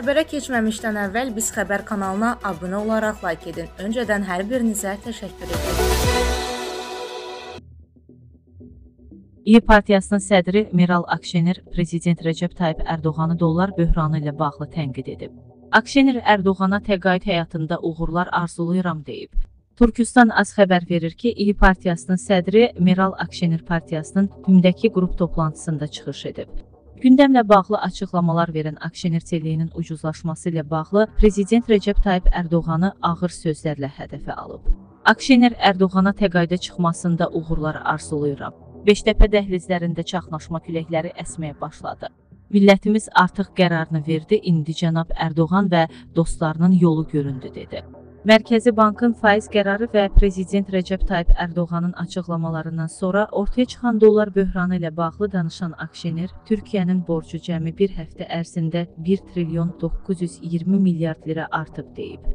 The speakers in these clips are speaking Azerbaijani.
Xəbərə keçməmişdən əvvəl biz xəbər kanalına abunə olaraq like edin. Öncədən hər birinizə təşəkkür edirəm. İyi Partiyasının sədri Meral Akşener Prezident Rəcəb Tayyip Ərdoğanı dollar böhranı ilə bağlı tənqid edib. Akşener Ərdoğana təqaüd həyatında uğurlar arzulayıram deyib. Türkistan az xəbər verir ki, İyi Partiyasının sədri Meral Akşener Partiyasının Tümdəki qrup toplantısında çıxış edib. Gündəmlə bağlı açıqlamalar verən Akşener teliyinin ucuzlaşması ilə bağlı Prezident Rəcəb Tayyip Ərdoğanı ağır sözlərlə hədəfə alıb. Akşener Ərdoğana təqaüdə çıxmasında uğurlar arzulayıram. Beştəpə dəhlizlərində çaxnaşma küləkləri əsməyə başladı. Millətimiz artıq qərarını verdi, indi cənab Ərdoğan və dostlarının yolu göründü dedi. Mərkəzi Bankın faiz qərarı və Prezident Rəcəb Tayyip Ərdoğanın açıqlamalarından sonra ortaya çıxan dollar böhranı ilə bağlı danışan Akşener, Türkiyənin borcu cəmi bir həftə ərzində 1 trilyon 920 milyard lira artıb deyib.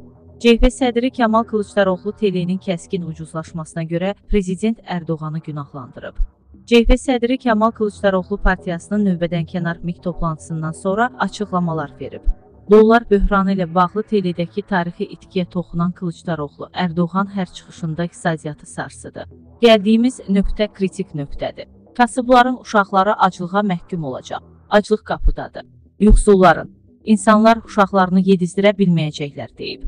CHP sədri Kəmal Kılıçdaroğlu teleyinin kəskin ucuzlaşmasına görə Prezident Ərdoğanı günahlandırıb. CHP sədri Kəmal Kılıçdaroğlu partiyasının növbədənkənar MİQ toplantısından sonra açıqlamalar verib. Dollar böhranı ilə bağlı telədəki tarixi itkiyə toxunan Kılıçdaroğlu, Ərdoğan hər çıxışında iqtisadiyyatı sarsıdı. Gəldiyimiz nöqtə kritik nöqtədir. Kasıbların uşaqları aclığa məhkum olacaq. Aclıq qapıdadır. Yuxsulların, insanlar uşaqlarını yedizdirə bilməyəcəklər deyib.